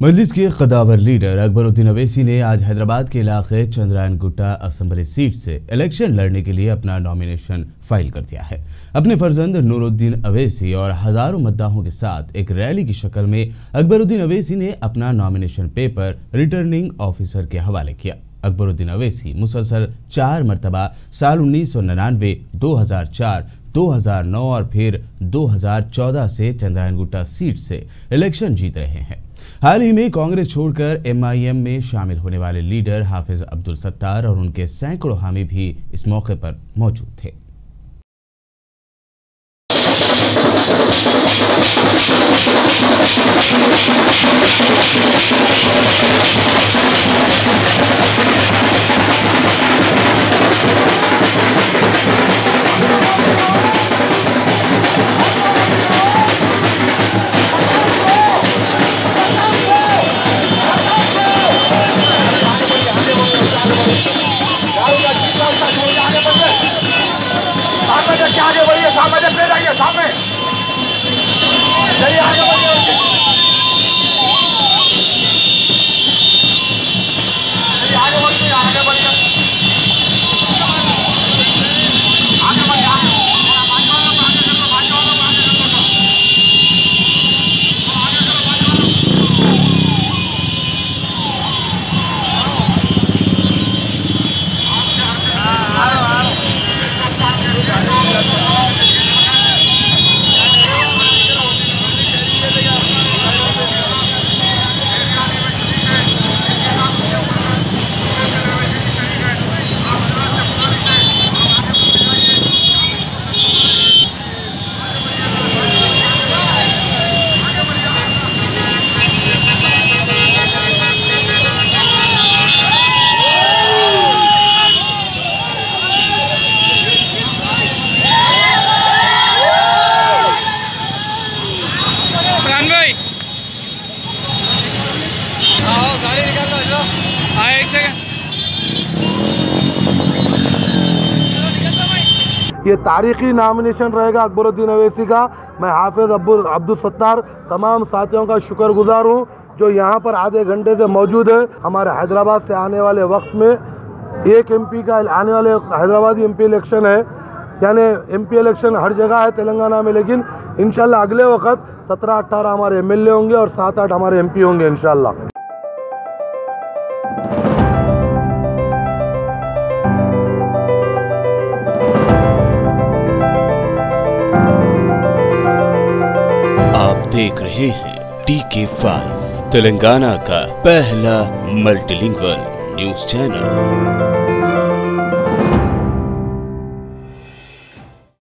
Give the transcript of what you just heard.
مجلس کے قداور لیڈر اکبر الدین اویسی نے آج حیدرآباد کے علاقے چندرائن گٹا اسمبلی سیٹ سے الیکشن لڑنے کے لیے اپنا نامینیشن فائل کر دیا ہے۔ اپنے فرزند نور الدین اویسی اور ہزاروں مداحوں کے ساتھ ایک ریلی کی شکل میں اکبر الدین اویسی نے اپنا نامینیشن پیپر ریٹرننگ آفیسر کے حوالے کیا۔ اکبر الدین اویسی مسلسل چار مرتبہ سال انیس سو ننانوے، دو ہزار چار، دو ہزار نو اور پھر دو ہزار چودہ سے چندرائن گٹا سیٹ سے الیکشن جیت رہے ہیں۔ حال ہی میں کانگریس چھوڑ کر ایم آئی ایم میں شامل ہونے والے لیڈر حافظ عبد الستار اور ان کے سینکڑوں حامی بھی اس موقع پر موجود تھے Thank you. سامنے دیکھ کے آگے بڑھیے سامنے سامنے چلیے آگے بڑھیے آگے بڑھیے آگے یہ تاریخی نامنیشن رہے گا اکبر الدین اویسی کا۔ میں حافظ عبد الستار تمام ساتھیوں کا شکر گزار ہوں جو یہاں پر آدھے گھنٹے سے موجود ہے ہمارے حیدرآباد سے آنے والے وقت میں ایک ایم پی کا آنے والے حیدرآبادی ایم پی الیکشن ہے۔ یعنی ایم پی الیکشن ہر جگہ ہے تلنگانہ میں، لیکن انشاءاللہ اگلے وقت سترہ اٹھارہ ہمارے ایم ایل اے ہوں گے اور سات آٹھ ہمارے ایم پی ہوں گے انشاءاللہ۔ آپ دیکھ رہے ہیں ٹی کے فائیو تلنگانہ کا پہلا ملٹی لنگول نیوز چینل۔